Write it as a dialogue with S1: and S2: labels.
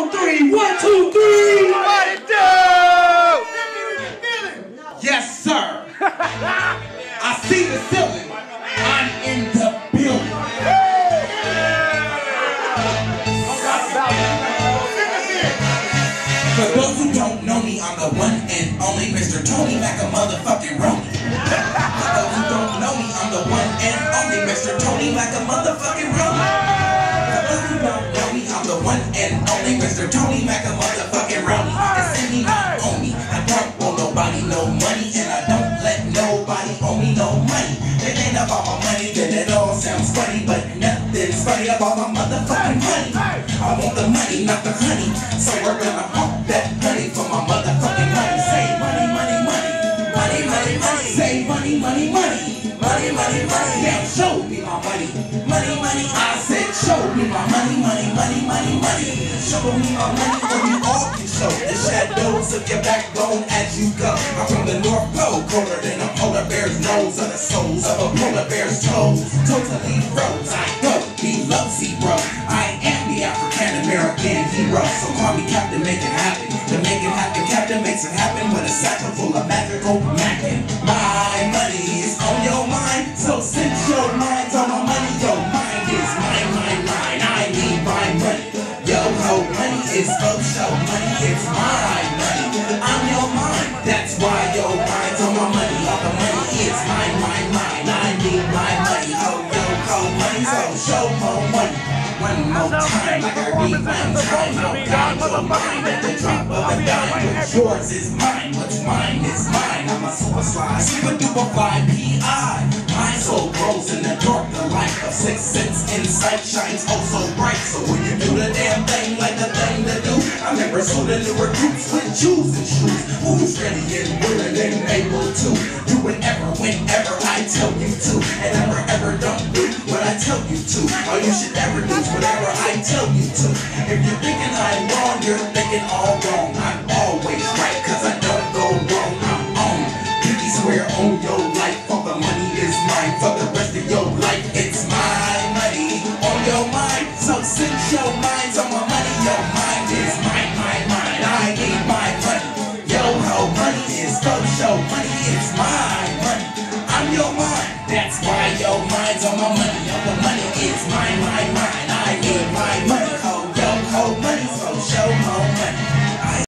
S1: on three. One, two, three.
S2: What it do?
S3: Yes, sir. I see the ceiling. I'm in the building. For those who don't know me, I'm the one and only Mr. Tony Mac, Mr. Tony Mac, a motherfucking Romy. And send me not on me. I don't want nobody no money, and I don't let nobody owe me no money. They think about my money, then it all sounds funny, but nothing's funny about my motherfucking money. I want the money, not the honey. So we're gonna hump that money, money, money. Money, money. Now show me my money. Money, money. I said show me my money, money, money, money, money. Show me my money or you all can show the shadows of your backbone as you go. I'm from the North Pole, colder than a polar bear's nose, or the soles of a polar bear's toes. Totally froze. I go below zero. I am the African American hero. So call me Captain, make it happen. To make it happen, Captain makes it happen with a sack full of magical mackin. My money is on your mind, so since your mind's on my money, your mind is mine, mine, mine. I need my money. Yo ho, money is for show, money is my money. I'm your mind, that's why your mind's on my money. All the money is mine, mine, mine. I need my money. Ho, yo ho, money, so show more money. One more time, like I rewind time, I'll guide your mind at the drop of a dime. What's yours is mine, what's mine is mine. I'm a super slide, super duper fly PI. My soul grows in the dark, the light of six sense insight shines oh so bright. So when you do the damn thing like the thing to do, I remember so the new recruits with shoes and shoes. Who's ready and willing and able to to. All you should never do whatever I tell you to. If you're thinking I'm wrong, you're thinking all wrong. I'm always right, cause I don't go wrong. I'm on. Pinky swear on your life, all the money is mine. For the rest of your life, it's my money on your mind. So since your mind's on my money, your mind is mine, mine, mine. I need my money. Yo ho, money is for show. Money is my money. I'm your that's why your mind's on my money, all the money is mine, mine, mine. I